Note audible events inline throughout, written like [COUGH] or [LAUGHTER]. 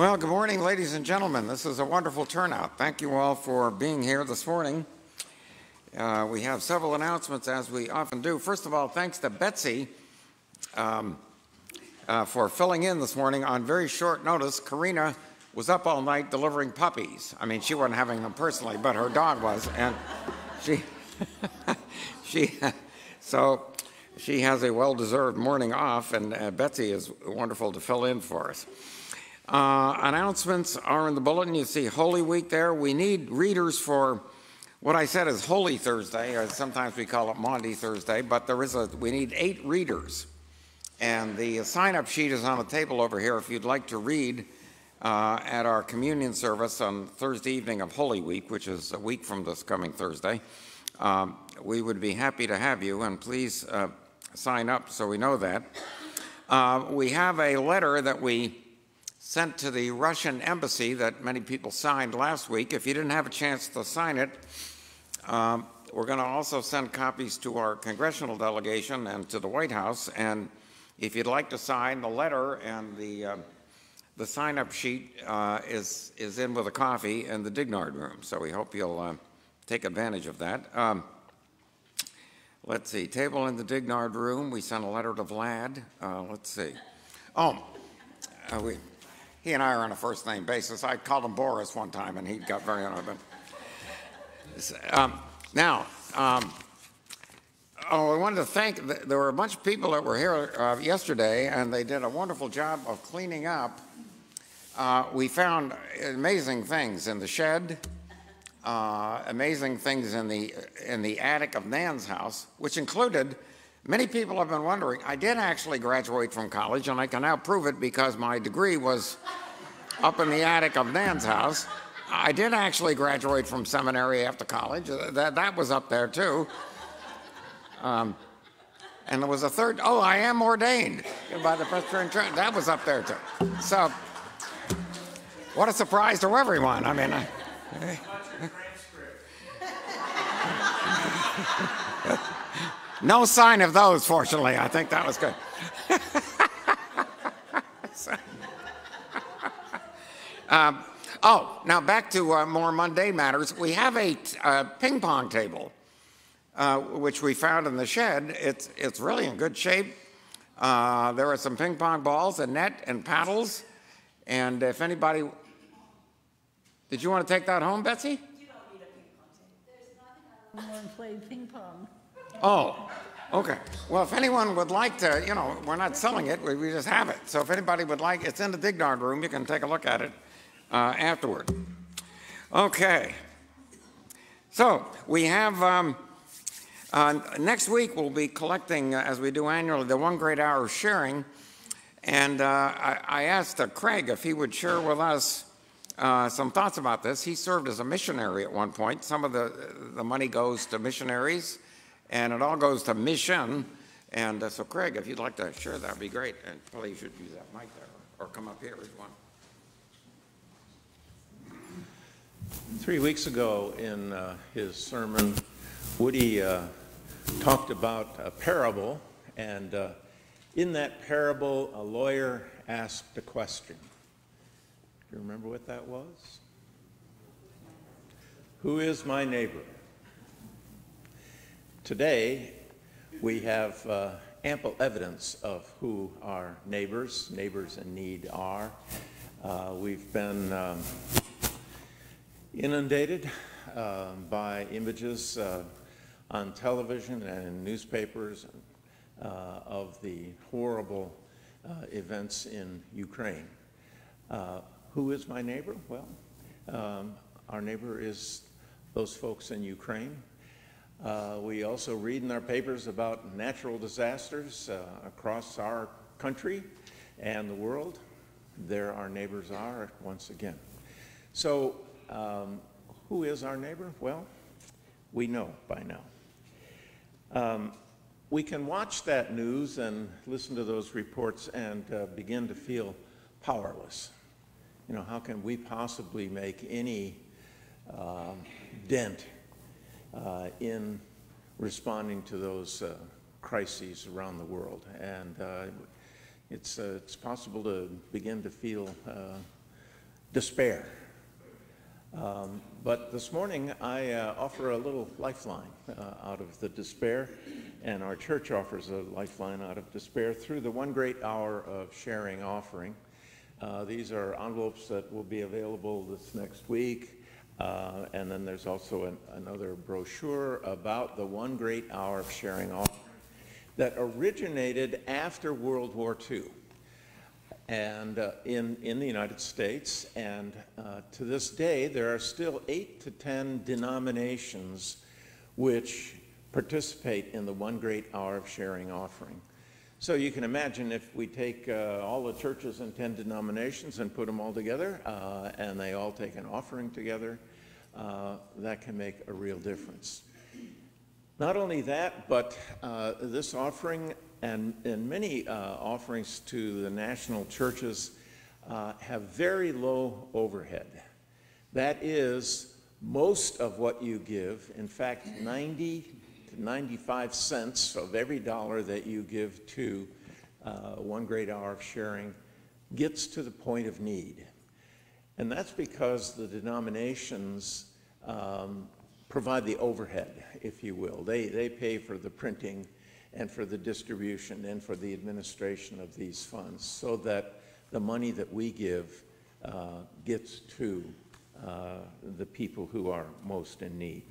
Well, good morning, ladies and gentlemen. This is a wonderful turnout. Thank you all for being here this morning. Uh, we have several announcements, as we often do. First of all, thanks to Betsy um, uh, for filling in this morning on very short notice. Karina was up all night delivering puppies. I mean, she wasn't having them personally, but her dog was, and she, [LAUGHS] she, so she has a well-deserved morning off, and uh, Betsy is wonderful to fill in for us. Uh, announcements are in the bulletin. You see Holy Week there. We need readers for what I said is Holy Thursday, or sometimes we call it Maundy Thursday, but there is a, we need eight readers. And the sign-up sheet is on the table over here if you'd like to read uh, at our communion service on Thursday evening of Holy Week, which is a week from this coming Thursday. Um, we would be happy to have you, and please uh, sign up so we know that. Uh, we have a letter that we sent to the Russian embassy that many people signed last week. If you didn't have a chance to sign it, um, we're going to also send copies to our congressional delegation and to the White House. And if you'd like to sign the letter and the uh, the sign-up sheet uh, is is in with a coffee in the Dignard room. So we hope you'll uh, take advantage of that. Um, let's see, table in the Dignard room. We sent a letter to Vlad. Uh, let's see. Oh, we, he and I are on a first name basis. I called him Boris one time, and he got very annoyed. Um, now, um, oh, I wanted to thank. There were a bunch of people that were here uh, yesterday, and they did a wonderful job of cleaning up. Uh, we found amazing things in the shed, uh, amazing things in the in the attic of Nan's house, which included. Many people have been wondering. I did actually graduate from college, and I can now prove it because my degree was up in the attic of Nan's house. I did actually graduate from seminary after college. Uh, that, that was up there too. Um, and there was a third, oh, I am ordained by the Presbyterian Church. That was up there too. So, what a surprise to everyone. I mean, I, no sign of those, fortunately. I think that was good. [LAUGHS] um, Oh, now back to uh, more mundane matters. We have a uh, ping pong table, uh, which we found in the shed. It's, it's really in good shape. Uh, there are some ping pong balls, a net, and paddles. And if anybody. Did you want to take that home, Betsy? You don't need a ping pong table. There's nothing play ping pong. Oh, okay. Well, if anyone would like to, you know, we're not selling it, we, we just have it. So if anybody would like, it's in the Dignard room. You can take a look at it uh, afterward. Okay. So we have, um, uh, next week we'll be collecting, uh, as we do annually, the one great hour of sharing. And uh, I, I, asked uh, Craig if he would share with us some thoughts about this. He served as a missionary at one point. Some of the, the money goes to missionaries, and it all goes to mission. And so, Craig, if you'd like to share, that would be great. And probably you should use that mic there or come up here if you want. Three weeks ago in uh, his sermon, Woody uh, talked about a parable, and uh, in that parable, a lawyer asked a question. Do you remember what that was? Who is my neighbor? Today, we have uh, ample evidence of who our neighbors, neighbors in need, are. Uh, we've been um, inundated uh, by images uh, on television and in newspapers uh, of the horrible uh, events in Ukraine. Who is my neighbor? Well, um, our neighbor is those folks in Ukraine. Uh, we also read in our papers about natural disasters across our country and the world. There our neighbors are once again. So um, who is our neighbor? Well, we know by now. Um, we can watch that news and listen to those reports and uh, begin to feel powerless. You know, how can we possibly make any uh, dent uh, in responding to those uh, crises around the world? And uh, it's, uh, it's possible to begin to feel despair. Um, but this morning, I uh, offer a little lifeline uh, out of the despair, and our church offers a lifeline out of despair through the One Great Hour of Sharing offering. Uh, these are envelopes that will be available this next week. Uh, and then there's also an, another brochure about the One Great Hour of Sharing offering that originated after World War II and uh, in, in the United States. And uh, to this day, there are still eight to 10 denominations which participate in the One Great Hour of Sharing offering. So you can imagine if we take uh, all the churches in 10 denominations and put them all together, uh, and they all take an offering together, uh, that can make a real difference. Not only that, but uh, this offering and, and many uh, offerings to the national churches uh, have very low overhead. That is, most of what you give, in fact, 90 to 95 cents of every dollar that you give to uh, One Great Hour of Sharing gets to the point of need. And that's because the denominations um, provide the overhead, if you will. They, they pay for the printing and for the distribution and for the administration of these funds so that the money that we give uh, gets to uh, the people who are most in need.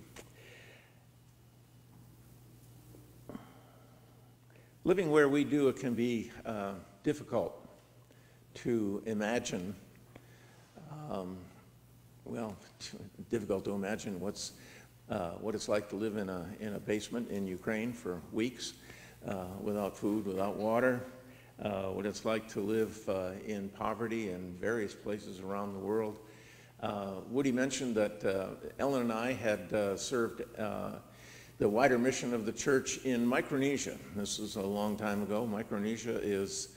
Living where we do, it can be uh, difficult to imagine, um, well, [LAUGHS] difficult to imagine what's, uh, what it's like to live in a, in a basement in Ukraine for weeks uh, without food, without water, uh, what it's like to live uh, in poverty in various places around the world. Uh, Woody mentioned that Ellen and I had served the wider mission of the church in Micronesia. This is a long time ago. Micronesia is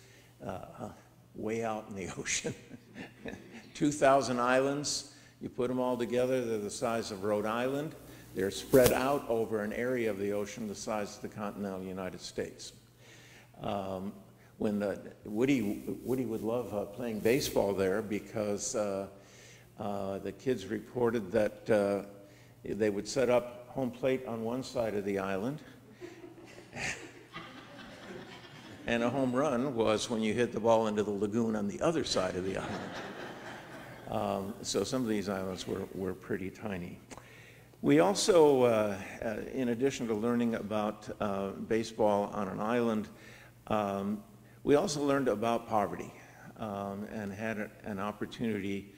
way out in the [LAUGHS] ocean. 2,000 islands. You put them all together, they're the size of Rhode Island. They're spread out over an area of the ocean the size of the continental United States. Um, when the, Woody, Woody would love uh, playing baseball there because uh, uh, the kids reported that uh, they would set up home plate on one side of the island. and a home run was when you hit the ball into the lagoon on the other side of the island. Um, so some of these islands were, were pretty tiny. We also, uh, uh, in addition to learning about uh, baseball on an island, um, we also learned about poverty um, and had an opportunity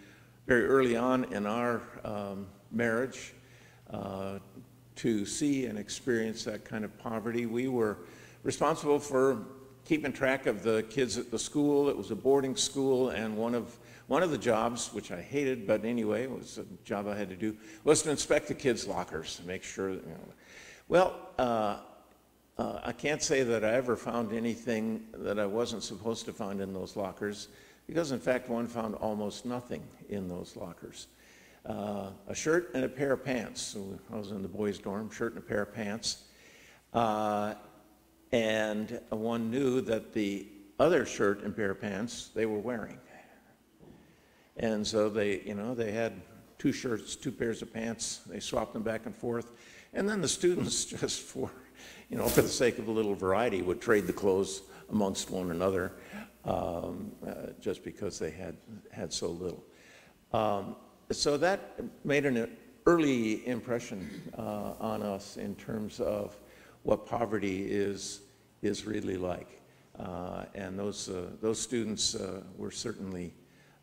very early on in our um, marriage uh, to see and experience that kind of poverty. We were responsible for keeping track of the kids at the school. It was a boarding school, and one of one of the jobs, which I hated, but anyway, it was a job I had to do, was to inspect the kids' lockers to make sure that, you know. Well, uh, uh, I can't say that I ever found anything that I wasn't supposed to find in those lockers, because in fact, one found almost nothing in those lockers. Uh, a shirt and a pair of pants. So I was in the boys' dorm, shirt and a pair of pants. Uh, and one knew that the other shirt and pair of pants they were wearing. And so they, you know, they had two shirts, two pairs of pants. They swapped them back and forth. And then the students, [LAUGHS] just for, you know, for the sake of a little variety, would trade the clothes amongst one another um, uh, just because they had, had so little. Um, so that made an early impression uh, on us in terms of what poverty is, is really like. Uh, and those, uh, those students uh, were certainly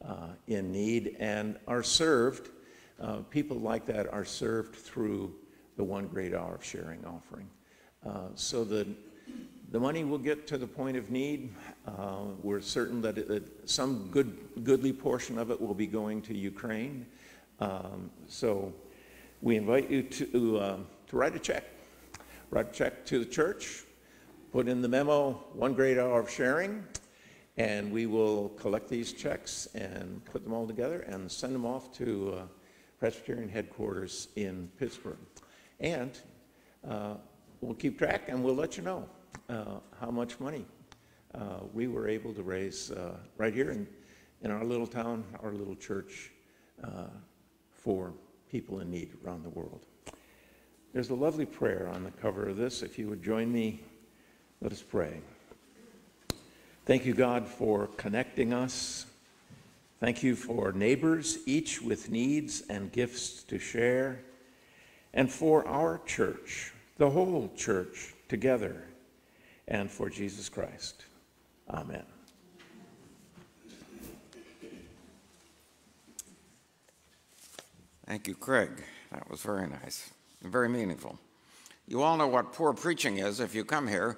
uh, in need and are served, uh, people like that are served through the One Great Hour of Sharing offering. So the, the money will get to the point of need. Uh, we're certain that, it, that, some good, goodly portion of it will be going to Ukraine. Um, so we invite you to, uh, to write a check. Write a check to the church, put in the memo, One Great Hour of Sharing, and we will collect these checks and put them all together and send them off to uh, Presbyterian headquarters in Pittsburgh. And uh, we'll keep track and we'll let you know how much money uh, we were able to raise uh, right here in, in our little town, our little church, uh, for people in need around the world. There's a lovely prayer on the cover of this. If you would join me, let us pray. Thank you, God, for connecting us. Thank you for neighbors, each with needs and gifts to share, and for our church, the whole church together, and for Jesus Christ. Amen. Thank you, Craig. That was very nice and very meaningful. You all know what poor preaching is if you come here,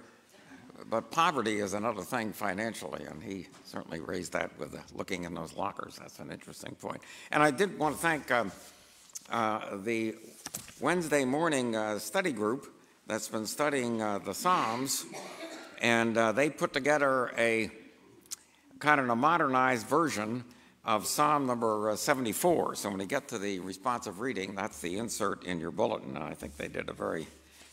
but poverty is another thing financially, and he certainly raised that with looking in those lockers. That's an interesting point. And I did want to thank um, uh, the Wednesday morning uh, study group that's been studying uh, the Psalms, and uh, they put together a kind of a modernized version of Psalm number uh, 74. So when you get to the responsive reading, that's the insert in your bulletin. I think they did a very,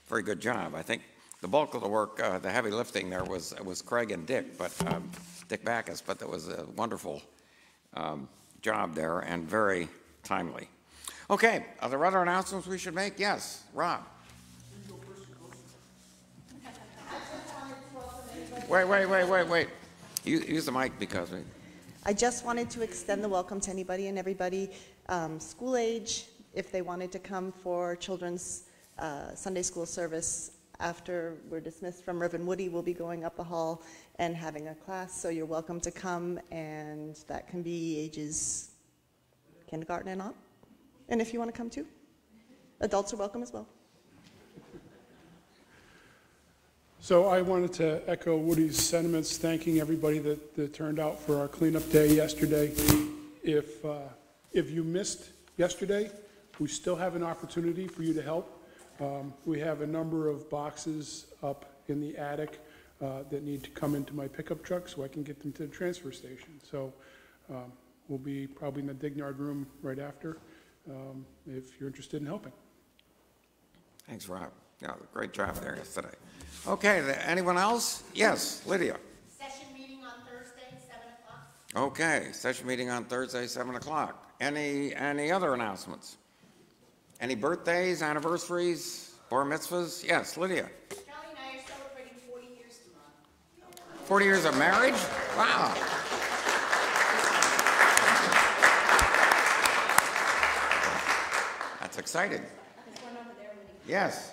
very good job. I think the bulk of the work, uh, the heavy lifting there was was Craig and Dick, but um, Dick Backus. But that was a wonderful um, job there and very timely. Okay, are there other announcements we should make? Yes, Rob. Wait, wait, wait, wait, wait. Use the mic because. I just wanted to extend the welcome to anybody and everybody, um, school age, if they wanted to come for children's uh, Sunday school service after we're dismissed from Reverend Woody, we'll be going up the hall and having a class. So you're welcome to come, and that can be ages kindergarten and on. And if you want to come too, adults are welcome as well. So I wanted to echo Woody's sentiments, thanking everybody that, that turned out for our cleanup day yesterday. If, uh, if you missed yesterday, we still have an opportunity for you to help. Um, we have a number of boxes up in the attic uh, that need to come into my pickup truck so I can get them to the transfer station. So um, we'll be probably in the Dignard room right after um, if you're interested in helping. Thanks, Rob. Yeah, great job there yesterday. Okay, anyone else? Yes, Lydia. Session meeting on Thursday, 7 o'clock. Okay, session meeting on Thursday, 7 o'clock. Any, any other announcements? Any birthdays, anniversaries, bar mitzvahs? Yes, Lydia. Kelly and I are celebrating 40 years tomorrow. 40 years of marriage? Wow. That's exciting. Yes.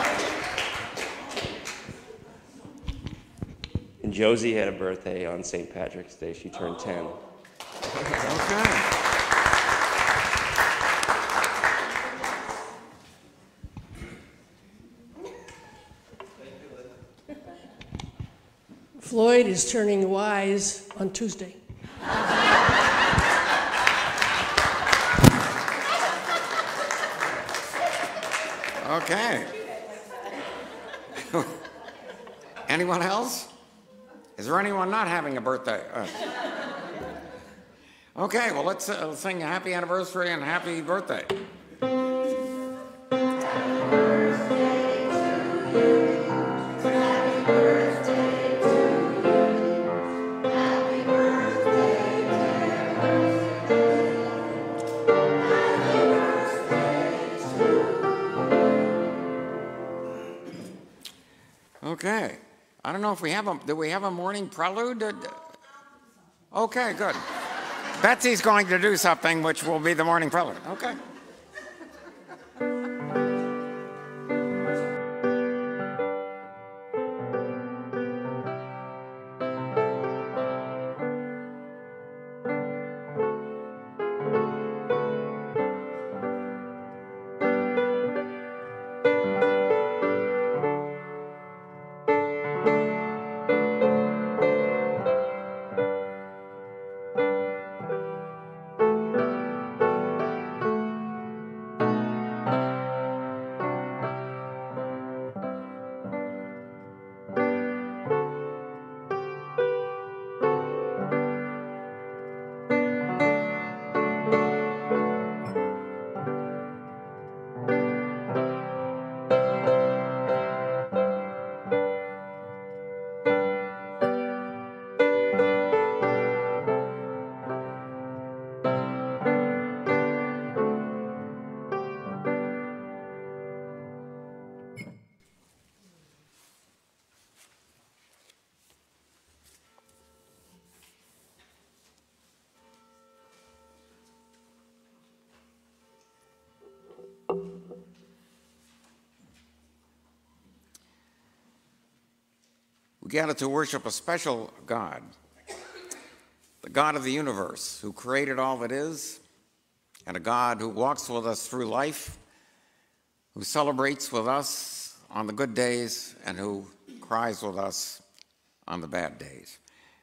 And Josie had a birthday on St. Patrick's Day. She turned 10. Okay. Floyd is turning wise on Tuesday. Okay. [LAUGHS] anyone else? Is there anyone not having a birthday? Uh, okay, well, let's, uh, sing a happy anniversary and happy birthday. Have a, do we have a morning prelude? Okay, good. Betsy's going to do something which will be the morning prelude. Okay. Gather to worship a special God, the God of the universe, who created all that is, and a God who walks with us through life, who celebrates with us on the good days, and who cries with us on the bad days.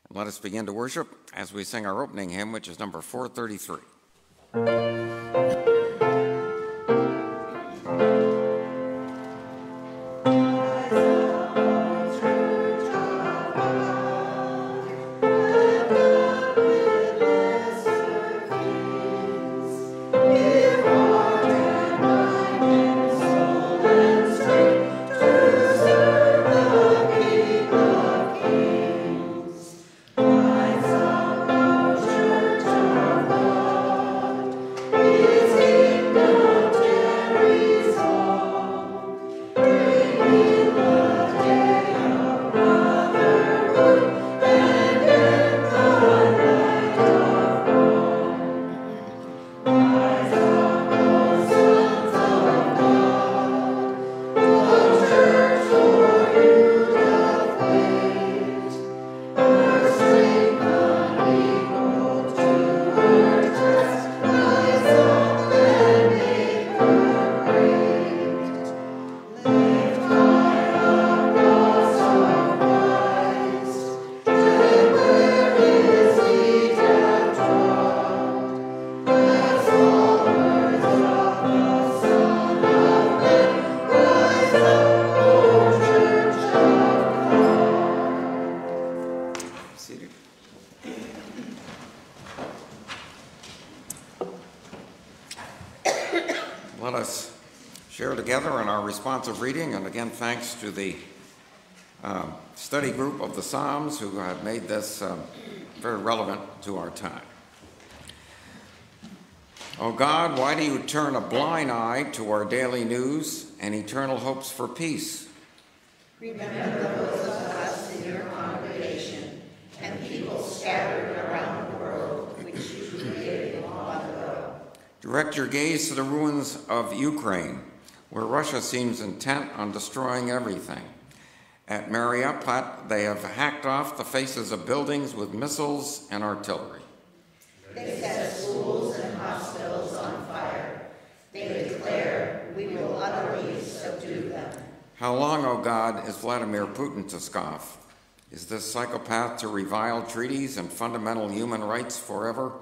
And let us begin to worship as we sing our opening hymn, which is number 433. Responsive reading, and again, thanks to the um, study group of the Psalms who have made this um, very relevant to our time. Oh God, why do you turn a blind eye to our daily news and eternal hopes for peace? Remember those of us in your congregation and people scattered around the world which you created long ago. Direct your gaze to the ruins of Ukraine, where Russia seems intent on destroying everything. At Mariupol, they have hacked off the faces of buildings with missiles and artillery. They set schools and hospitals on fire. They declare, we will utterly subdue them. How long, O God, is Vladimir Putin to scoff? Is this psychopath to revile treaties and fundamental human rights forever?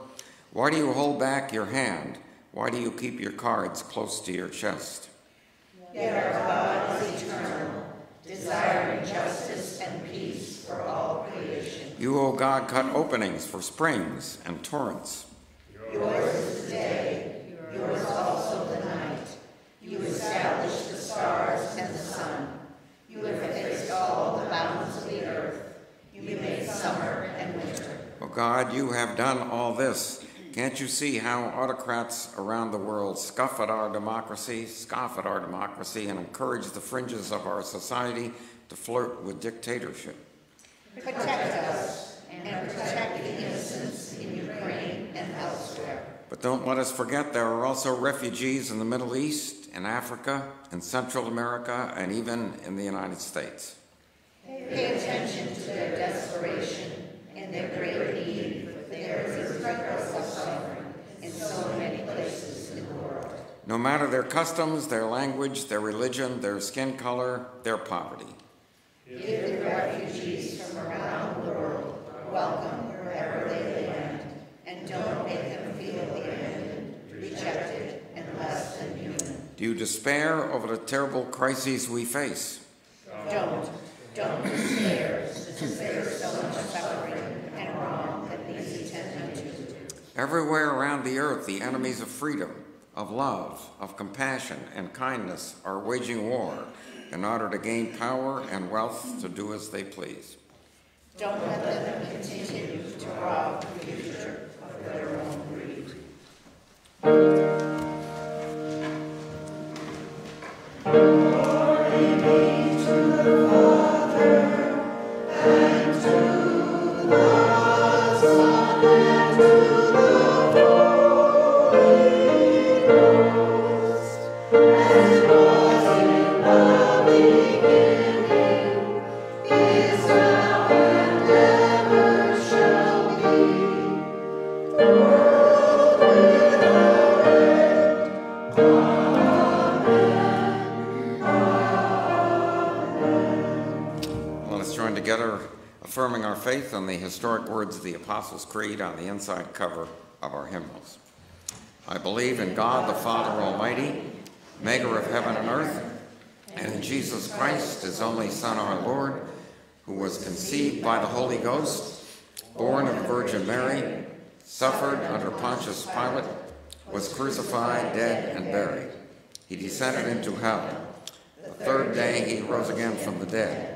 Why do you hold back your hand? Why do you keep your cards close to your chest? You, O God, cut openings for springs and torrents. Yours is the day, yours also the night. You establish the stars and the sun. You have fixed all the bounds of the earth. You made summer and winter. O God, you have done all this. Can't you see how autocrats around the world scoff at our democracy, scoff at our democracy, and encourage the fringes of our society to flirt with dictatorship? Protect us and protect the innocents in Ukraine and elsewhere. But don't let us forget there are also refugees in the Middle East, in Africa, in Central America, and even in the United States. No matter their customs, their language, their religion, their skin color, their poverty. Give the refugees from around the world welcome wherever they land, and don't make them feel abandoned, rejected, and less than human. Do you despair over the terrible crises we face? Everywhere around the earth, the enemies of freedom, of love, of compassion, and kindness are waging war in order to gain power and wealth to do as they please. Is together affirming our faith in the historic words of the Apostles' Creed on the inside cover of our hymnals. I believe in God the Father Almighty, maker of heaven and earth, and in Jesus Christ, his only Son, our Lord, who was conceived by the Holy Ghost, born of the Virgin Mary, suffered under Pontius Pilate, was crucified, dead, and buried. He descended into hell. The third day he rose again from the dead.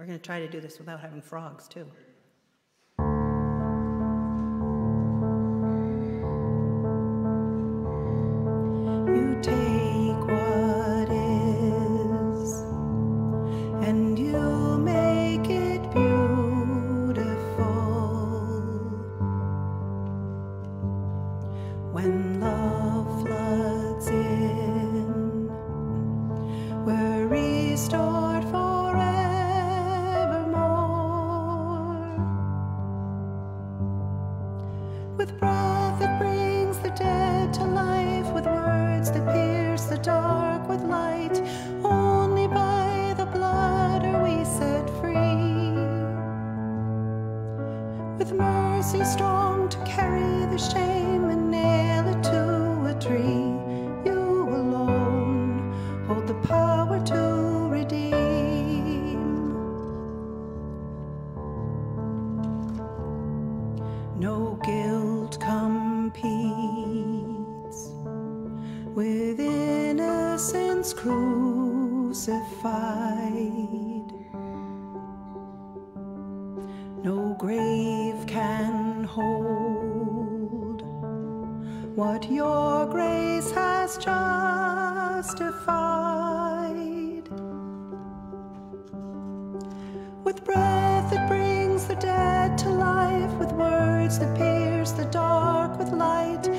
going to try to do this without having frogs, too. With innocence crucified. No grave can hold what your grace has justified. With breath that brings the dead to life, with words that pierce the dark with light,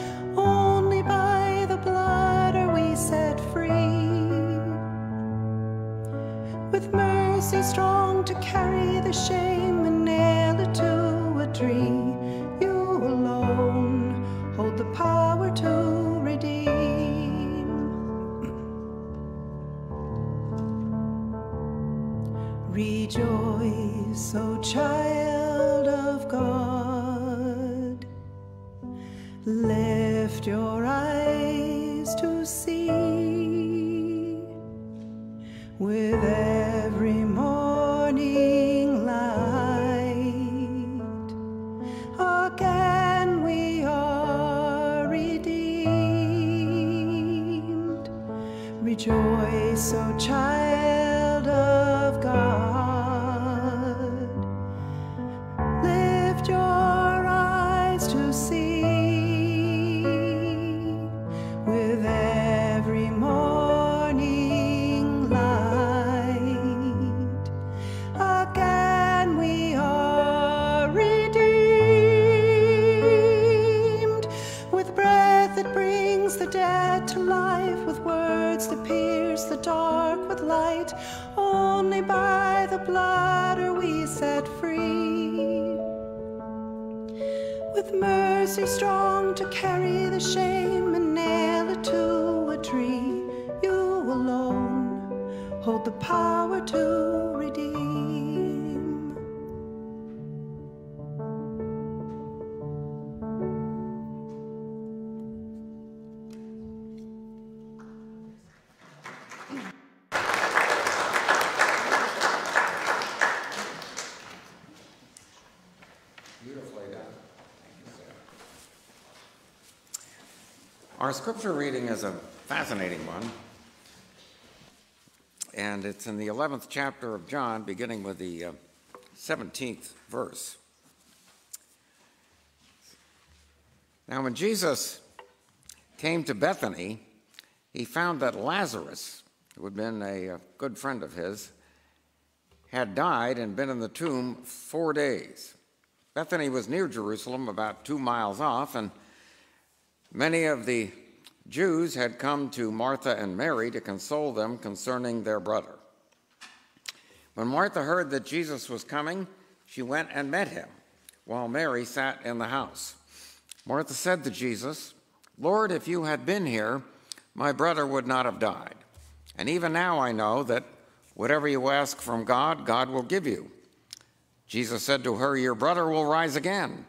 strong to carry the shame and nail it to a tree, Our scripture reading is a fascinating one. and it's in the 11th chapter of John, beginning with the uh, 17th verse. Now, when Jesus came to Bethany, he found that Lazarus, who had been a, a good friend of his, had died and been in the tomb four days. Bethany was near Jerusalem, about two miles off, and many of the Jews had come to Martha and Mary to console them concerning their brother. When Martha heard that Jesus was coming, she went and met him, while Mary sat in the house. Martha said to Jesus, Lord, if you had been here, my brother would not have died. And even now I know that whatever you ask from God, God will give you. Jesus said to her, Your brother will rise again.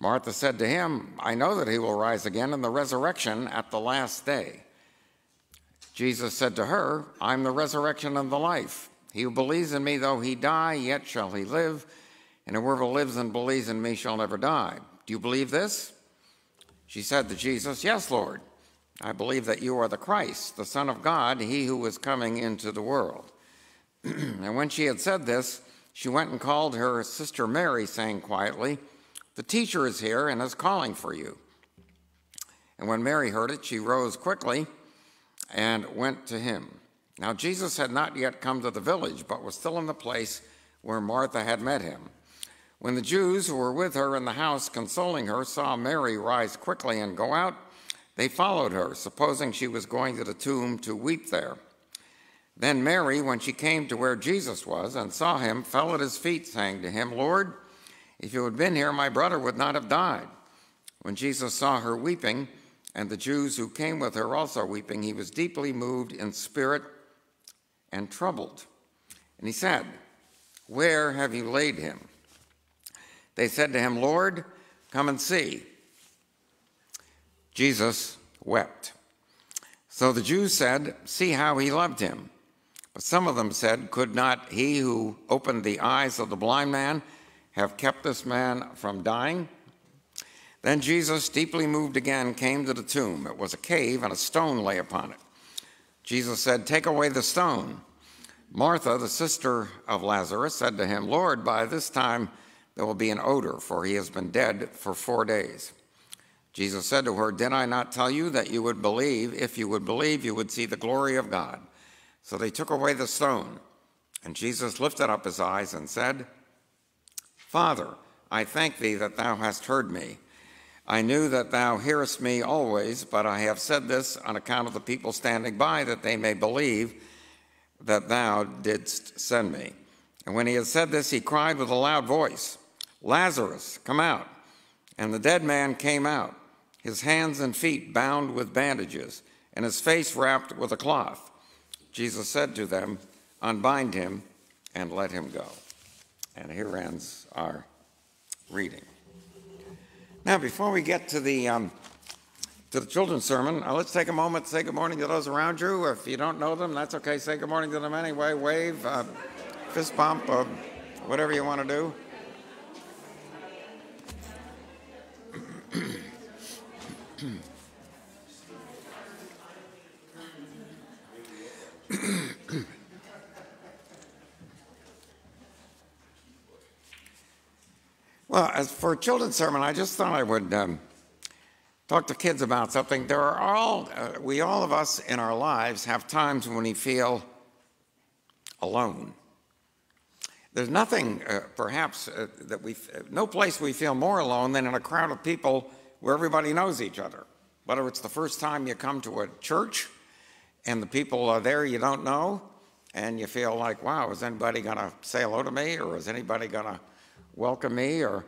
Martha said to him, I know that he will rise again in the resurrection at the last day. Jesus said to her, I'm the resurrection and the life. He who believes in me, though he die, yet shall he live, and whoever lives and believes in me shall never die. Do you believe this? She said to Jesus, Yes, Lord. I believe that you are the Christ, the Son of God, he who is coming into the world. [CLEARS THROAT] and when she had said this, she went and called her sister Mary, saying quietly, The teacher is here and is calling for you. And when Mary heard it, she rose quickly and went to him. Now, Jesus had not yet come to the village, but was still in the place where Martha had met him. When the Jews who were with her in the house consoling her saw Mary rise quickly and go out, they followed her, supposing she was going to the tomb to weep there. Then Mary, when she came to where Jesus was and saw him, fell at his feet, saying to him, Lord, if you had been here, my brother would not have died. When Jesus saw her weeping, and the Jews who came with her also weeping, he was deeply moved in spirit and troubled. And he said, Where have you laid him? They said to him, Lord, come and see. Jesus wept. So the Jews said, See how he loved him. But some of them said, Could not he who opened the eyes of the blind man have kept this man from dying? Then Jesus, deeply moved again, came to the tomb. It was a cave, and a stone lay upon it. Jesus said, Take away the stone. Martha, the sister of Lazarus, said to him, Lord, by this time there will be an odor, for he has been dead for four days. Jesus said to her, Did I not tell you that you would believe? If you would believe, you would see the glory of God. So they took away the stone, and Jesus lifted up his eyes and said, Father, I thank thee that thou hast heard me. I knew that thou hearest me always, but I have said this on account of the people standing by, that they may believe that thou didst send me. And when he had said this, he cried with a loud voice, Lazarus, come out. And the dead man came out his hands and feet bound with bandages, and his face wrapped with a cloth. Jesus said to them, Unbind him and let him go. And here ends our reading. Now, before we get to the um, to the children's sermon, uh, let's take a moment to say good morning to those around you. If you don't know them, that's okay. Say good morning to them anyway. Wave, uh, fist bump, uh, whatever you want to do. [CLEARS THROAT] well, as for children's sermon, I just thought I would um, talk to kids about something. There are all, uh, we all of us in our lives have times when we feel alone. There's nothing, uh, perhaps, uh, that we, no place we feel more alone than in a crowd of people where everybody knows each other. Whether it's the first time you come to a church and the people are there you don't know, and you feel like, wow, is anybody going to say hello to me, or is anybody going to welcome me, or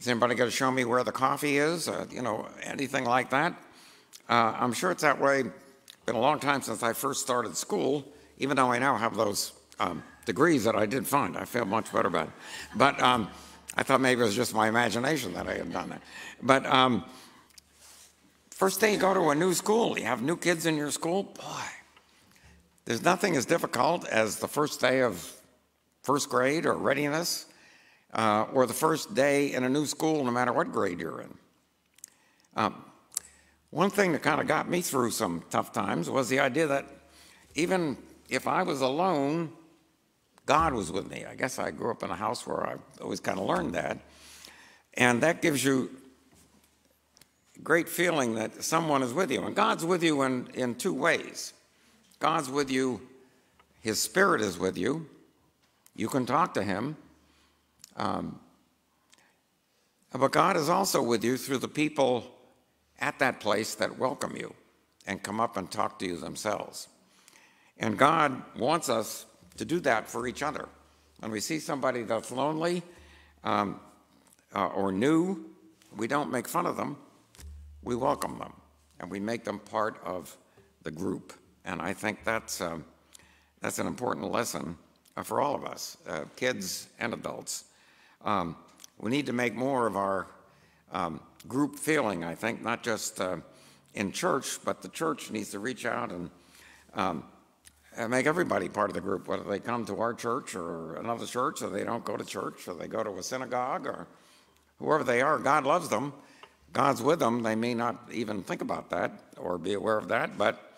is anybody going to show me where the coffee is, uh, you know, anything like that? Uh, I'm sure it's that way. Been a long time since I first started school, even though I now have those um, degrees that I did find. I feel much better about it. But um, I thought maybe it was just my imagination that I had done that. But um, first day you go to a new school, you have new kids in your school, boy, there's nothing as difficult as the first day of first grade or readiness, uh, or the first day in a new school, no matter what grade you're in. Um, one thing that kind of got me through some tough times was the idea that even if I was alone, God was with me. I guess I grew up in a house where I always kind of learned that. And that gives you great feeling that someone is with you. And God's with you in, in two ways. God's with you, His Spirit is with you. You can talk to Him. Um, but God is also with you through the people at that place that welcome you and come up and talk to you themselves. And God wants us to do that for each other. When we see somebody that's lonely um, uh, or new, we don't make fun of them, we welcome them and we make them part of the group. And I think that's, uh, that's an important lesson uh, for all of us, uh, kids and adults. Um, we need to make more of our um, group feeling, I think, not just uh, in church, but the church needs to reach out and um, make everybody part of the group, whether they come to our church or another church, or they don't go to church, or they go to a synagogue, or whoever they are. God loves them. God's with them. They may not even think about that or be aware of that, but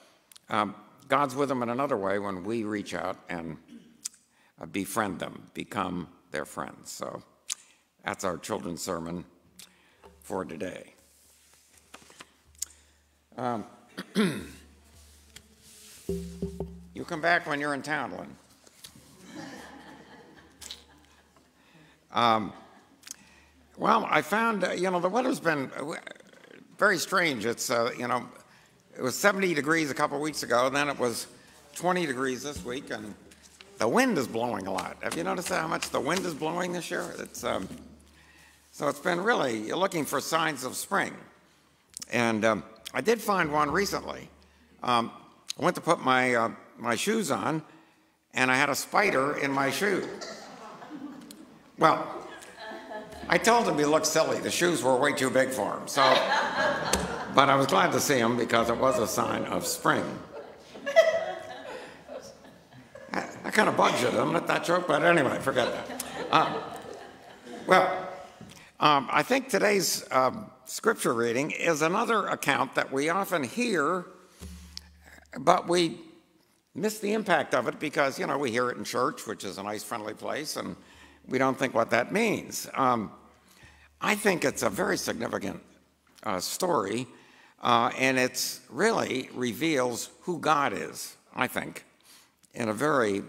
um, God's with them in another way when we reach out and uh, befriend them, become their friends. So that's our children's sermon for today. Um, [CLEARS THROAT] you come back when you're in town, Lynn. Um, well, I found, uh, you know, the weather's been uh, very strange. It's, uh, you know, it was 70 degrees a couple weeks ago, and then it was 20 degrees this week, and the wind is blowing a lot. Have you noticed how much the wind is blowing this year? It's, um, so it's been really, you're looking for signs of spring. And um, I did find one recently. Um, I went to put my, uh, my shoes on, and I had a spider in my shoe. Well, I told him he looked silly. The shoes were way too big for him. So, but I was glad to see him because it was a sign of spring. That, kind of bugs you, doesn't it, that joke? But anyway, forget that. Uh, well, um, I think today's um, scripture reading is another account that we often hear, but we miss the impact of it because, you know, we hear it in church, which is a nice, friendly place, and we don't think what that means. Um, I think it's a very significant uh, story, uh, and it really reveals who God is, I think, in a very,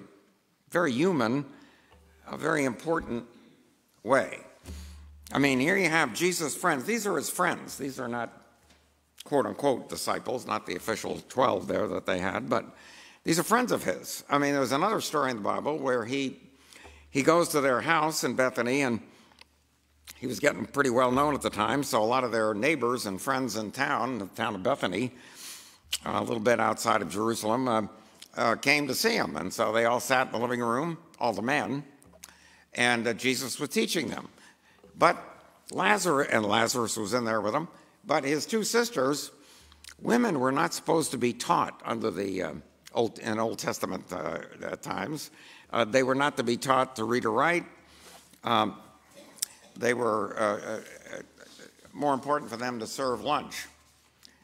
very human, a very important way. I mean, here you have Jesus' friends. These are his friends. These are not quote unquote disciples, not the official 12 there that they had, but these are friends of his. I mean, there's another story in the Bible where he he goes to their house in Bethany and he was getting pretty well known at the time, so a lot of their neighbors and friends in town, the town of Bethany, a little bit outside of Jerusalem, uh, uh, came to see him. And so they all sat in the living room, all the men, and uh, Jesus was teaching them. But Lazarus, and Lazarus was in there with him, but his two sisters, women were not supposed to be taught under the uh, Old, in Old Testament uh, times. Uh, they were not to be taught to read or write. Um, they were uh, uh, more important for them to serve lunch.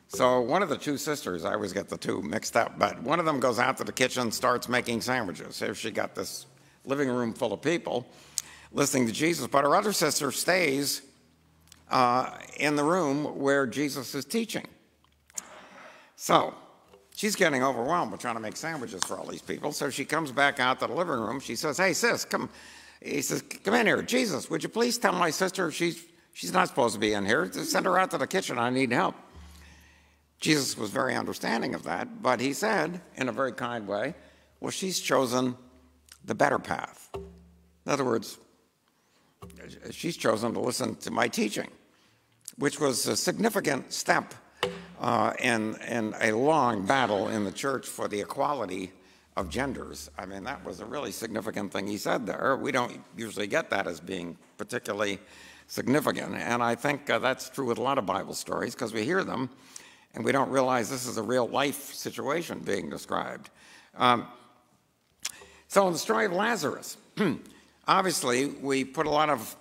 So one of the two sisters, I always get the two mixed up, but one of them goes out to the kitchen, starts making sandwiches. Here she got this living room full of people listening to Jesus, but her other sister stays uh, in the room where Jesus is teaching. So she's getting overwhelmed with trying to make sandwiches for all these people. So she comes back out to the living room. She says, Hey, sis, come. He says, Come in here. Jesus, would you please tell my sister she's, she's not supposed to be in here? Send her out to the kitchen. I need help. Jesus was very understanding of that, but he said, in a very kind way, Well, she's chosen the better path. In other words, she's chosen to listen to my teaching, which was a significant step uh, in, in a long battle in the church for the equality of genders. I mean, that was a really significant thing he said there. We don't usually get that as being particularly significant. And I think uh, that's true with a lot of Bible stories because we hear them and we don't realize this is a real life situation being described. Um, so, in the story of Lazarus, [CLEARS THROAT] Obviously, we put a lot of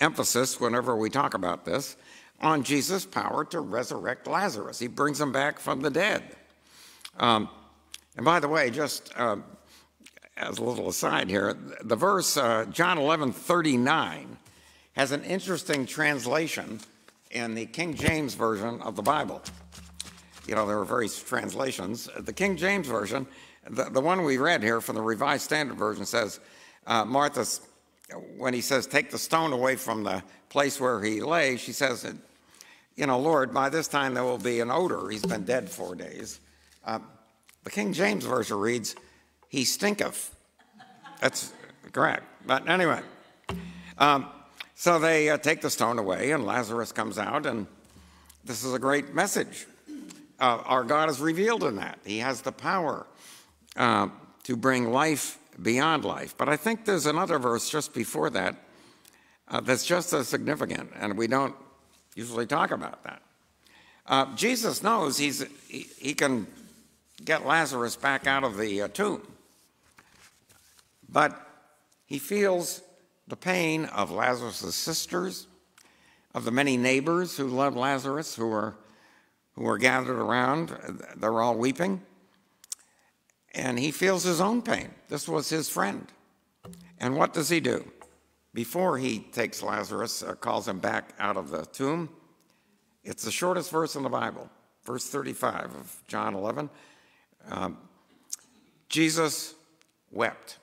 emphasis whenever we talk about this on Jesus' power to resurrect Lazarus. He brings him back from the dead. Um, and by the way, just uh, as a little aside here, the verse uh, John 11 39 has an interesting translation in the King James Version of the Bible. You know, there are various translations. The King James Version, the, the one we read here from the Revised Standard Version says, uh, Martha, when he says, take the stone away from the place where he lay, she says, you know, Lord, by this time there will be an odor. He's been dead four days. Uh, the King James Version reads, he stinketh. That's correct. But anyway, um, so they uh, take the stone away, and Lazarus comes out, and this is a great message. Uh, our God is revealed in that. He has the power uh, to bring life beyond life. But I think there's another verse just before that uh, that's just as significant, and we don't usually talk about that. Uh, Jesus knows he's, he, he, can get Lazarus back out of the uh, tomb. But he feels the pain of Lazarus' sisters, of the many neighbors who love Lazarus, who are, who are gathered around. They're all weeping. And he feels his own pain. This was his friend. And what does he do? Before he takes Lazarus, uh, calls him back out of the tomb, it's the shortest verse in the Bible, verse 35 of John 11. Um, Jesus wept.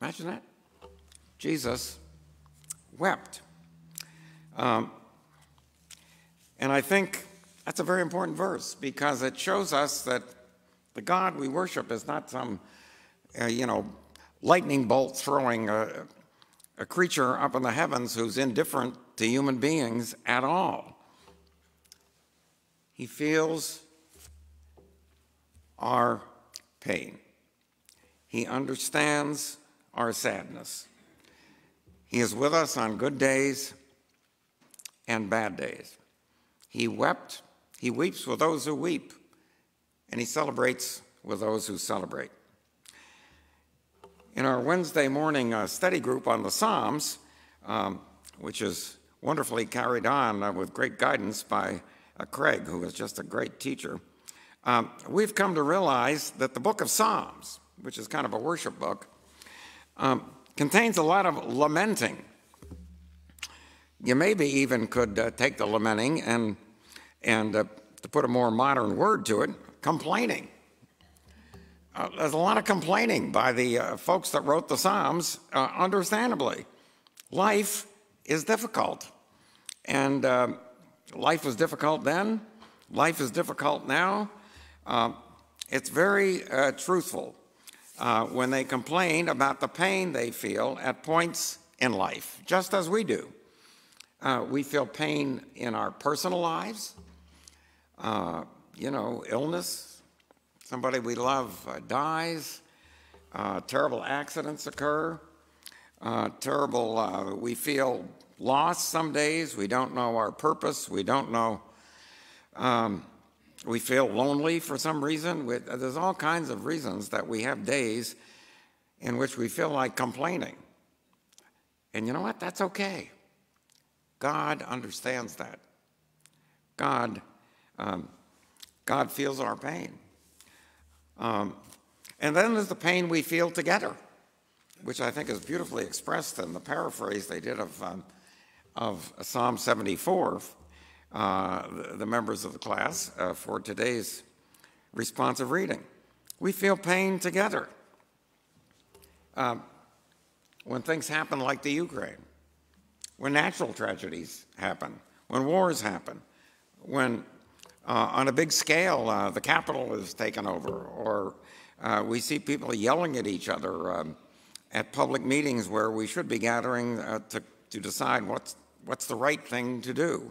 Imagine that. Jesus wept. Um, and I think that's a very important verse because it shows us that the God we worship is not some, uh, you know, lightning bolt throwing a, a creature up in the heavens who's indifferent to human beings at all. He feels our pain. He understands our sadness. He is with us on good days and bad days. He wept, he weeps with those who weep, and he celebrates with those who celebrate. In our Wednesday morning uh, study group on the Psalms, um, which is wonderfully carried on uh, with great guidance by uh, Craig, who is just a great teacher, um, we've come to realize that the book of Psalms, which is kind of a worship book, um, contains a lot of lamenting. You maybe even could uh, take the lamenting and, and uh, to put a more modern word to it, complaining. Uh, there's a lot of complaining by the uh, folks that wrote the Psalms, uh, understandably. Life is difficult. And uh, life was difficult then, life is difficult now. it's very truthful uh, when they complain about the pain they feel at points in life, just as we do. Uh, we feel pain in our personal lives, uh, you know, illness, somebody we love uh, dies, uh, terrible accidents occur, uh, terrible, we feel lost some days, we don't know our purpose, we don't know. Um, we feel lonely for some reason. There's all kinds of reasons that we have days in which we feel like complaining. And you know what? That's okay. God understands that. God, um, God feels our pain. Um, and then there's the pain we feel together, which I think is beautifully expressed in the paraphrase they did of, um, of Psalm 74 uh, the, members of the class uh, for today's responsive reading. We feel pain together. Um, when things happen like the Ukraine, when natural tragedies happen, when wars happen, when on a big scale uh, the Capitol is taken over, or uh, we see people yelling at each other um, at public meetings where we should be gathering uh, to, to decide what's, what's the right thing to do.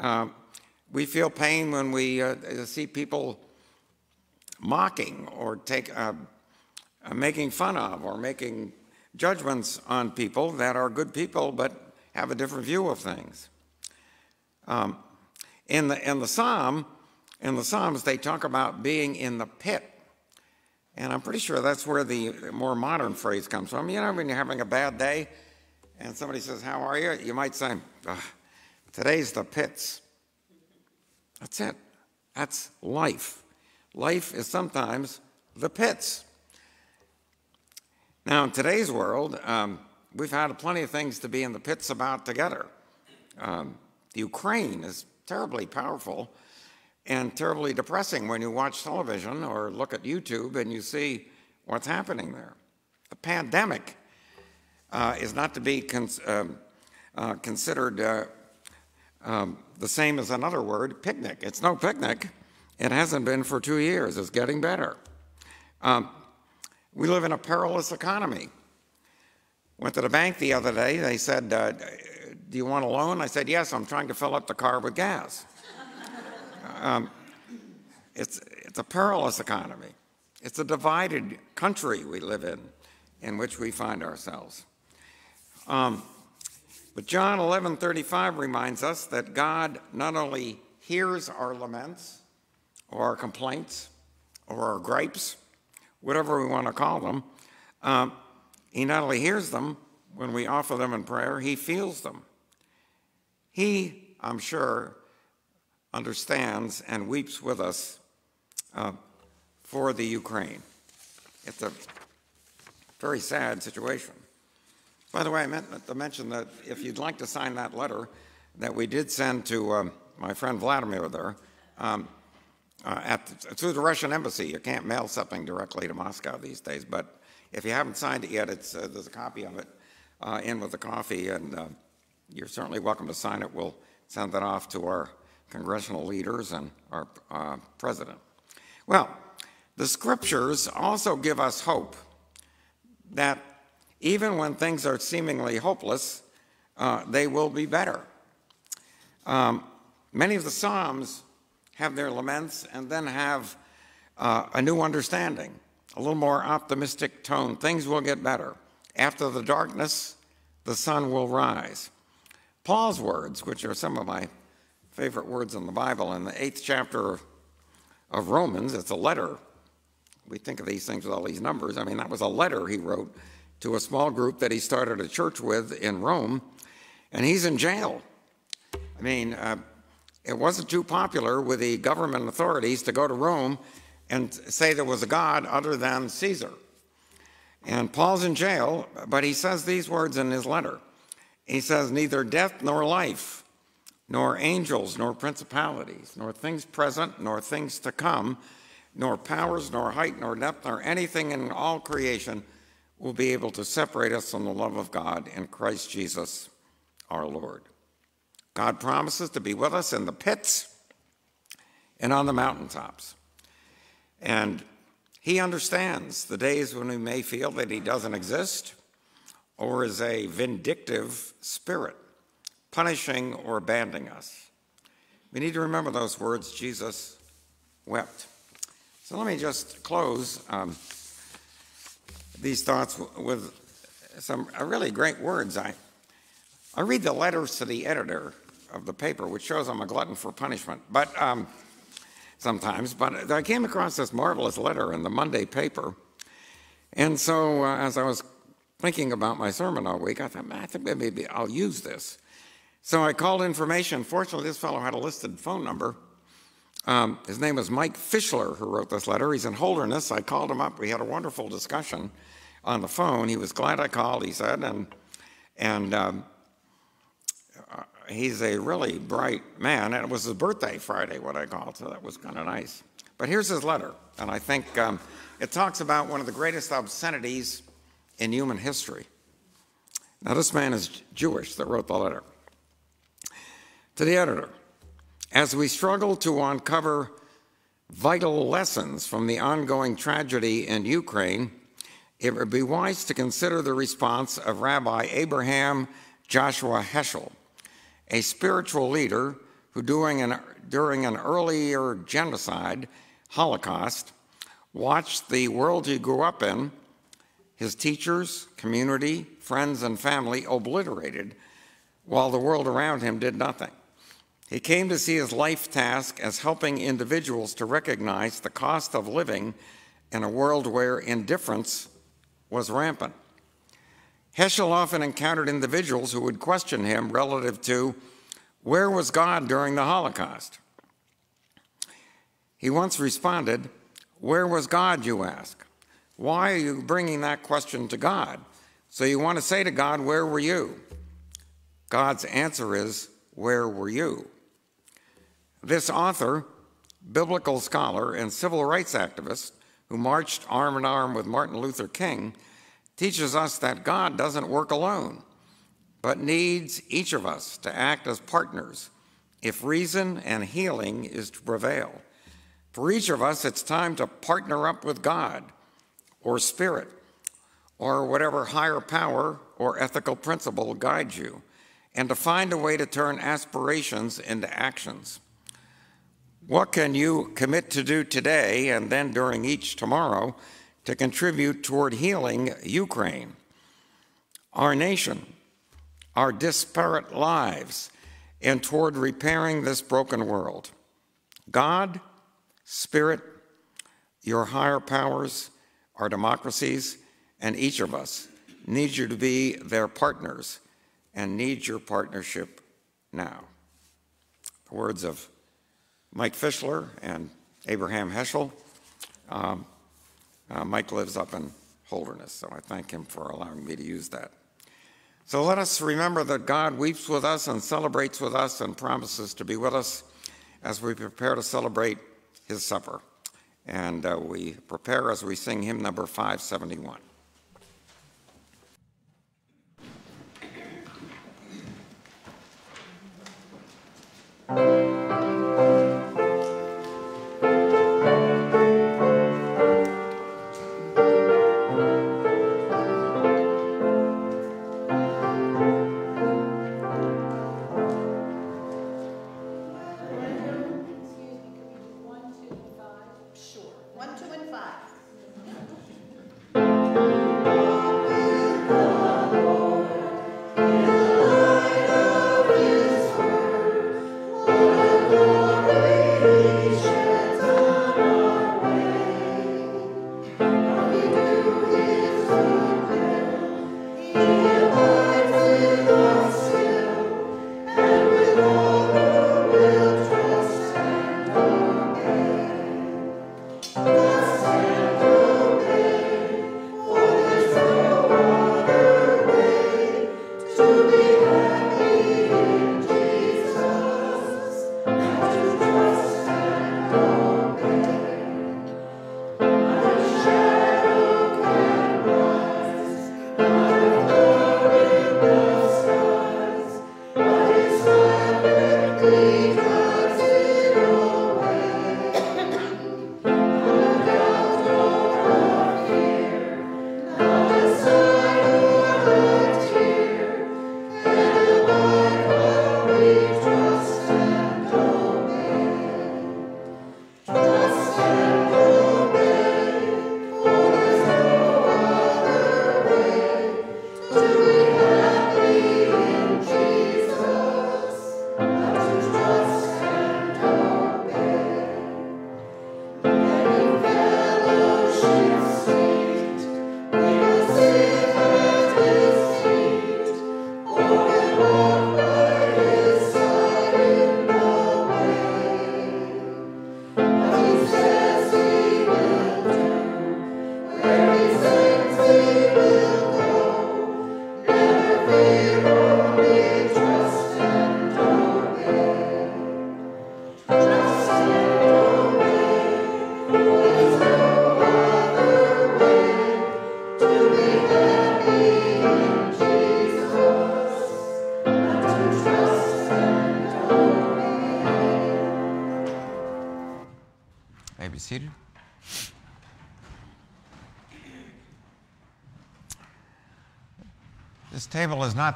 Um, we feel pain when we uh, see people mocking or take, uh, uh, making fun of or making judgments on people that are good people but have a different view of things. Um, in, the, in the Psalm, in the Psalms, they talk about being in the pit. And I'm pretty sure that's where the more modern phrase comes from. You know, when you're having a bad day and somebody says, How are you? You might say, Today's the pits. That's it. That's life. Life is sometimes the pits. Now, in today's world, um, we've had plenty of things to be in the pits about together. Um, Ukraine is terribly powerful and terribly depressing when you watch television or look at YouTube and you see what's happening there. The pandemic uh, is not to be um, uh, considered uh, um, the same as another word, picnic. It's no picnic. It hasn't been for two years. It's getting better. Um, we live in a perilous economy. Went to the bank the other day. They said, uh, Do you want a loan? I said, Yes, I'm trying to fill up the car with gas. um, it's, it's a perilous economy. It's a divided country we live in, in which we find ourselves. Um, but John 11:35 reminds us that God not only hears our laments or our complaints or our gripes, whatever we want to call them, um, he not only hears them when we offer them in prayer, he feels them. He, I'm sure, understands and weeps with us uh, for the Ukraine. It's a very sad situation. By the way, I meant to mention that if you'd like to sign that letter that we did send to um, my friend Vladimir there, um, uh, at, through the Russian embassy. You can't mail something directly to Moscow these days, but if you haven't signed it yet, uh, there's a copy of it uh, in with the coffee, and uh, you're certainly welcome to sign it. We'll send that off to our congressional leaders and our uh, president. Well, the scriptures also give us hope that even when things are seemingly hopeless, uh, they will be better. Um, many of the Psalms have their laments and then have uh, a new understanding, a little more optimistic tone. Things will get better. After the darkness, the sun will rise. Paul's words, which are some of my favorite words in the Bible, in the eighth chapter of Romans, it's a letter. We think of these things with all these numbers. I mean, that was a letter he wrote to a small group that he started a church with in Rome, and he's in jail. I mean, uh, it wasn't too popular with the government authorities to go to Rome and say there was a God other than Caesar. And Paul's in jail, but he says these words in his letter. He says, Neither death nor life, nor angels, nor principalities, nor things present, nor things to come, nor powers, nor height, nor depth, nor anything in all creation will be able to separate us from the love of God in Christ Jesus our Lord. God promises to be with us in the pits and on the mountaintops. And He understands the days when we may feel that He doesn't exist or is a vindictive spirit, punishing or abandoning us. We need to remember those words Jesus wept. So let me just close. Um, these thoughts with some really great words. I, I read the letters to the editor of the paper, which shows I'm a glutton for punishment, but um, sometimes. But I came across this marvelous letter in the Monday paper. And so uh, as I was thinking about my sermon all week, I thought, I think maybe I'll use this. So I called information. Fortunately, this fellow had a listed phone number. Um, his name was Mike Fischler, who wrote this letter. He's in Holderness. I called him up. We had a wonderful discussion on the phone. He was glad I called, he said, and, and um, uh, he's a really bright man. And it was his birthday Friday, what I called, so that was kind of nice. But here's his letter, and I think um, it talks about one of the greatest obscenities in human history. Now, this man is Jewish that wrote the letter. To the editor, as we struggle to uncover vital lessons from the ongoing tragedy in Ukraine, it would be wise to consider the response of Rabbi Abraham Joshua Heschel, a spiritual leader who, during an, during an earlier genocide, Holocaust, watched the world he grew up in, his teachers, community, friends, and family obliterated while the world around him did nothing. He came to see his life task as helping individuals to recognize the cost of living in a world where indifference was rampant. Heschel often encountered individuals who would question him relative to where was God during the Holocaust? He once responded, Where was God, you ask? Why are you bringing that question to God? So you want to say to God, Where were you? God's answer is, Where were you? This author, biblical scholar, and civil rights activist who marched arm in arm with Martin Luther King teaches us that God doesn't work alone, but needs each of us to act as partners if reason and healing is to prevail. For each of us, it's time to partner up with God or Spirit or whatever higher power or ethical principle guides you, and to find a way to turn aspirations into actions. What can you commit to do today and then during each tomorrow to contribute toward healing Ukraine, our nation, our disparate lives, and toward repairing this broken world? God, Spirit, your higher powers, our democracies, and each of us need you to be their partners and need your partnership now. The words of Mike Fischler and Abraham Heschel. Um, uh, Mike lives up in Holderness, so I thank him for allowing me to use that. So let us remember that God weeps with us and celebrates with us and promises to be with us as we prepare to celebrate his supper. And uh, we prepare as we sing hymn number 571.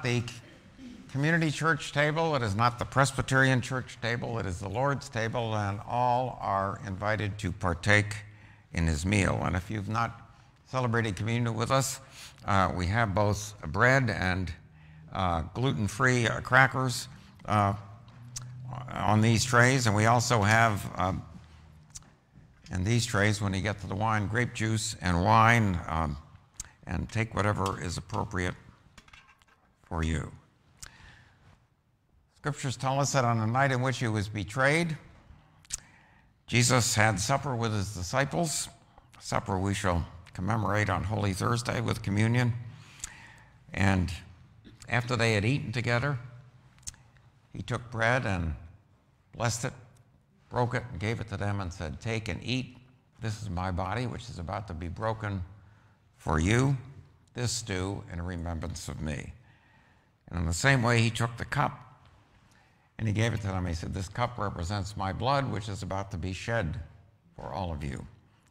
The community church table, it is not the Presbyterian church table, it is the Lord's table, and all are invited to partake in his meal. And if you've not celebrated communion with us, uh, we have both bread and uh, gluten free uh, crackers uh, on these trays, and we also have um, in these trays, when you get to the wine, grape juice and wine, um, and take whatever is appropriate for you. Scriptures tell us that on the night in which he was betrayed, Jesus had supper with his disciples, supper we shall commemorate on Holy Thursday with communion. And after they had eaten together, he took bread and blessed it, broke it, and gave it to them and said, Take and eat. This is my body, which is about to be broken for you. This do in remembrance of me. And in the same way, he took the cup and he gave it to them. He said, This cup represents my blood, which is about to be shed for all of you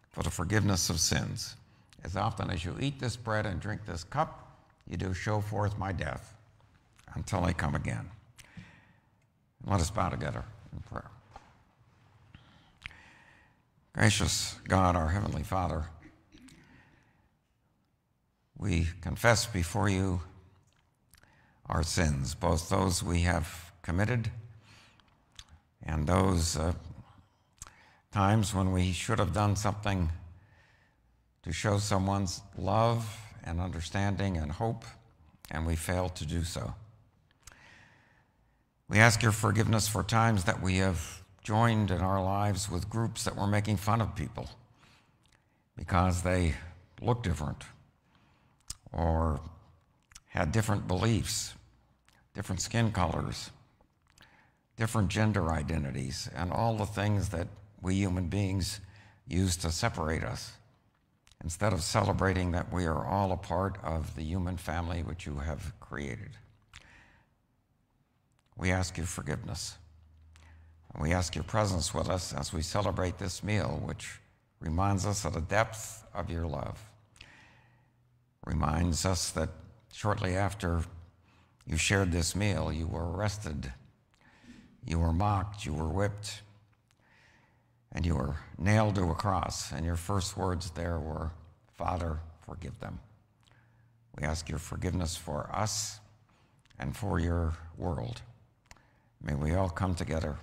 for the forgiveness of sins. As often as you eat this bread and drink this cup, you do show forth my death until I come again. Let us bow together in prayer. Gracious God, our Heavenly Father, we confess before you our sins, both those we have committed and those uh, times when we should have done something to show someone's love and understanding and hope, and we failed to do so. We ask your forgiveness for times that we have joined in our lives with groups that were making fun of people because they look different or had different beliefs, different skin colors, different gender identities, and all the things that we human beings use to separate us, instead of celebrating that we are all a part of the human family which you have created. We ask your forgiveness. We ask your presence with us as we celebrate this meal, which reminds us of the depth of your love. Reminds us that shortly after you shared this meal, you were arrested, you were mocked, you were whipped, and you were nailed to a cross, and your first words there were, Father, forgive them. We ask your forgiveness for us and for your world. May we all come together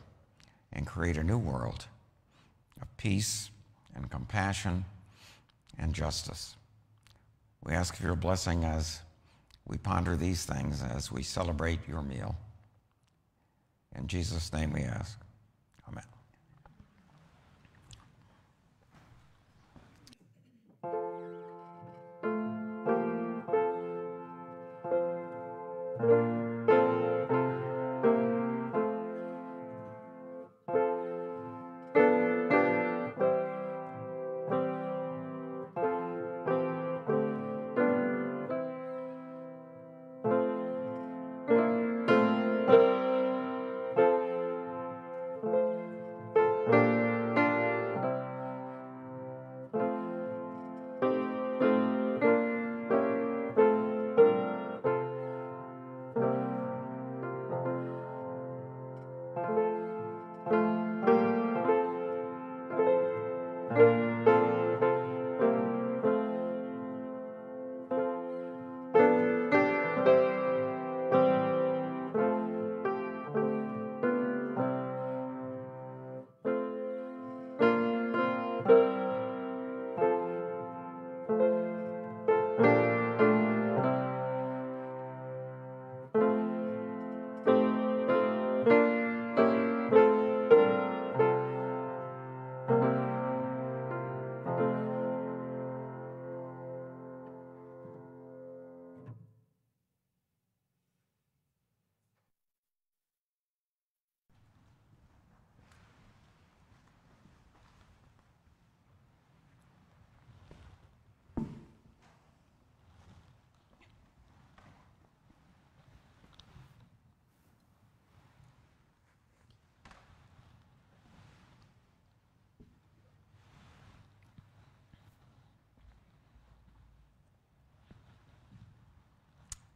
and create a new world of peace and compassion and justice. We ask for your blessing as we ponder these things as we celebrate your meal. In Jesus' name we ask.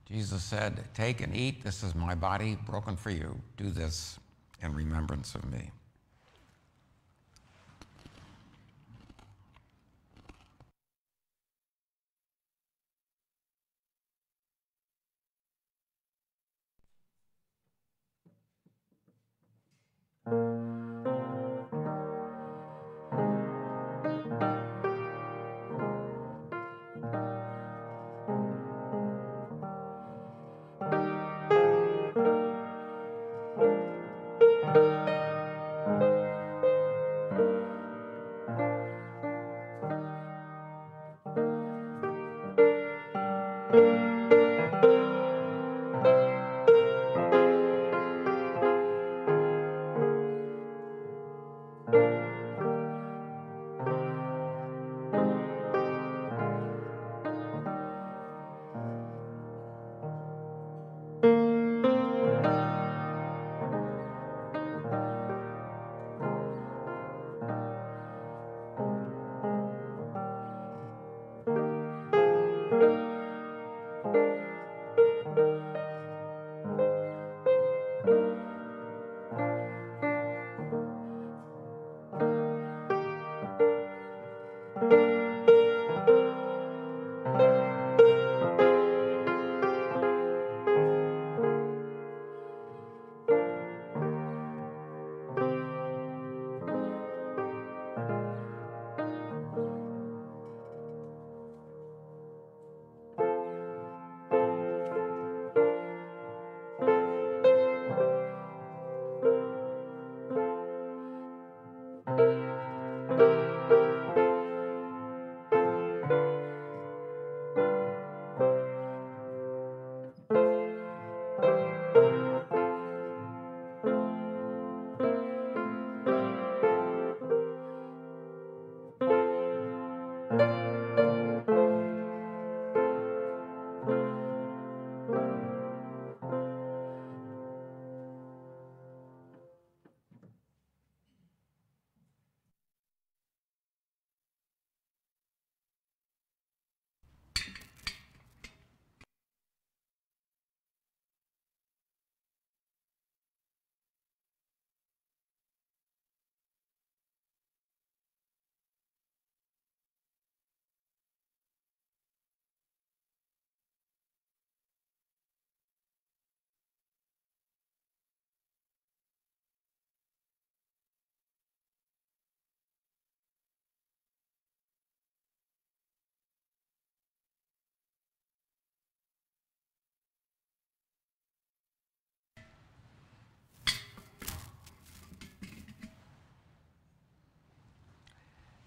Jesus said, Take and eat. This is my body broken for you. Do this in remembrance of me.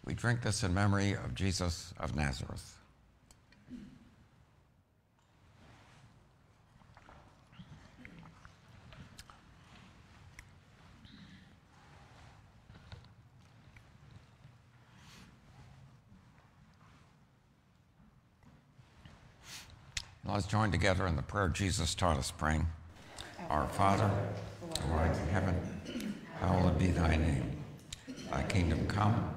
We drink this in memory of Jesus of Nazareth. Let's join together in the prayer Jesus taught us, praying. Our Father, who art in heaven, hallowed be thy name. Thy kingdom come,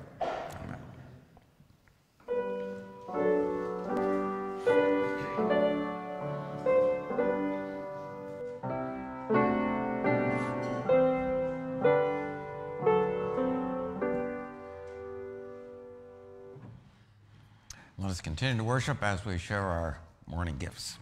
Continue to worship as we share our morning gifts.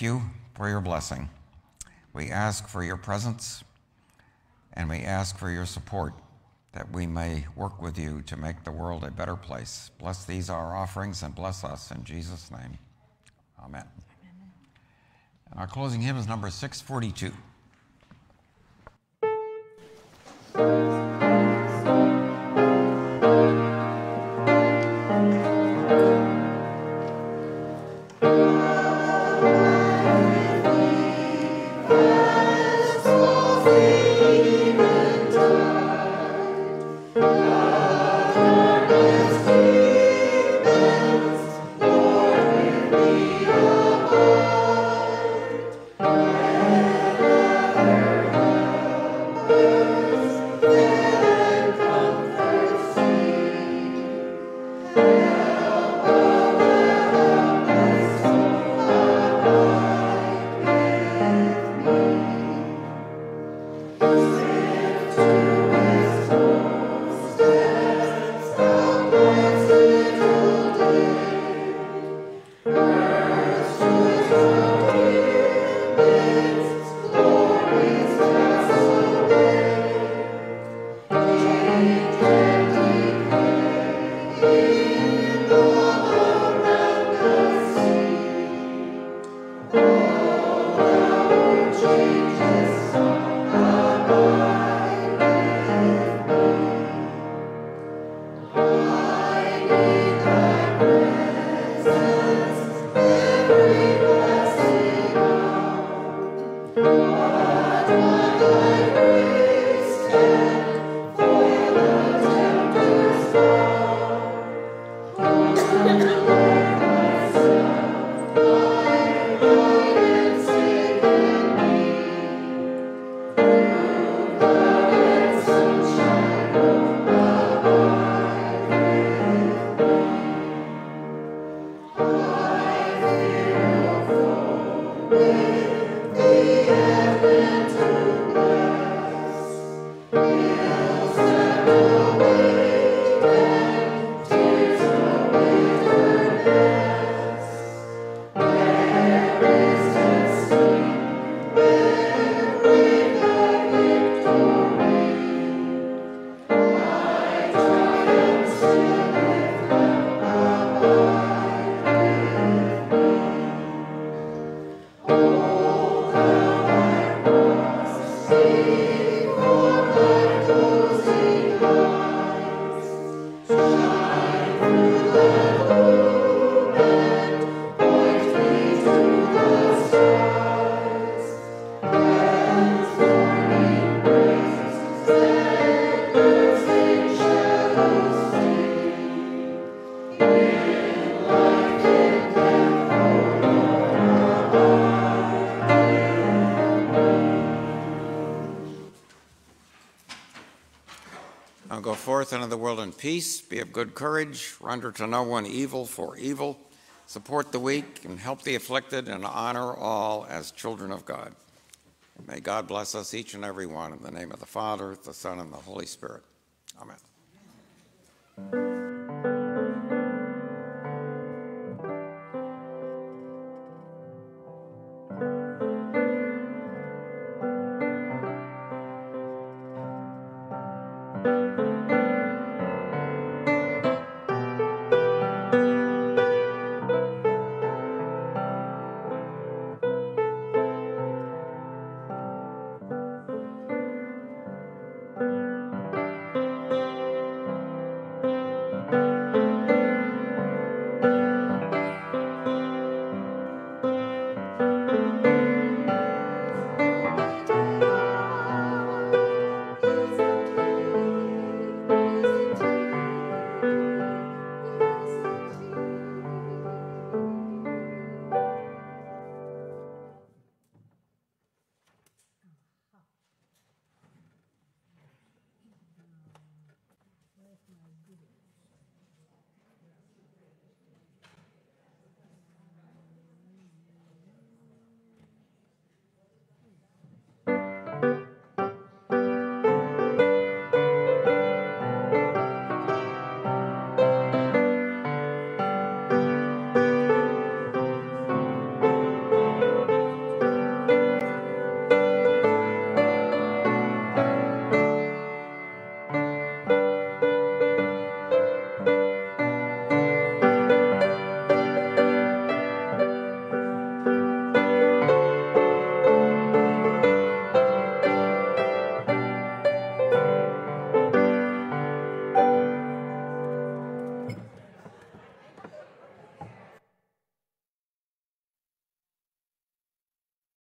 you for your blessing. We ask for your presence and we ask for your support that we may work with you to make the world a better place. Bless these, our offerings, and bless us in Jesus' name. Amen. Amen. And our closing hymn is number 642. Peace, be of good courage, render to no one evil for evil, support the weak, and help the afflicted, and honor all as children of God. May God bless us each and every one in the name of the Father, the Son, and the Holy Spirit. Amen.